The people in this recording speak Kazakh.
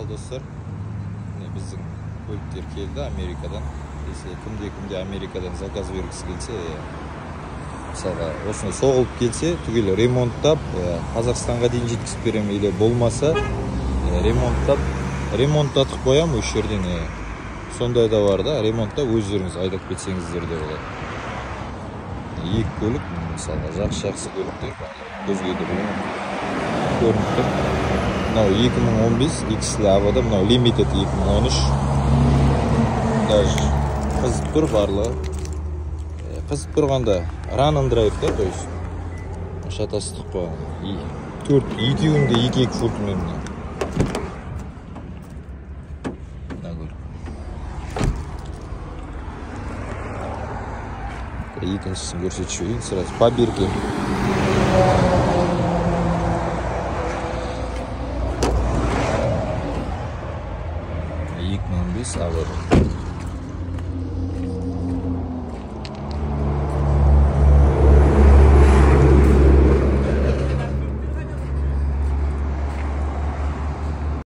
ал достор міне біздің көліктер келді америкадан если кімде кімде америкадан заказ бергісі келсе мысалға осыны соғылып келсе түгел ремонттап қазақстанға дейін жеткізіп беремін или болмаса ремонттап ремонттатып қоямын осы жерден сондай да бар да ремонттап өздеріңіз айдап кетсеңіздер де болады екі көлік мысалға жақсы жақсы көліктер көзге де көрініп тұр мынау екі мың он бес икс авада мынау лимитед екі мың он үш даже қызып тұр барлығы қызып тұрғанда ран драйв да то есть шатастық қой. Төрт екеуінде екі екі футмен екіншісін көрсетіп жіберейін сразу по бирке екі мың он бес авария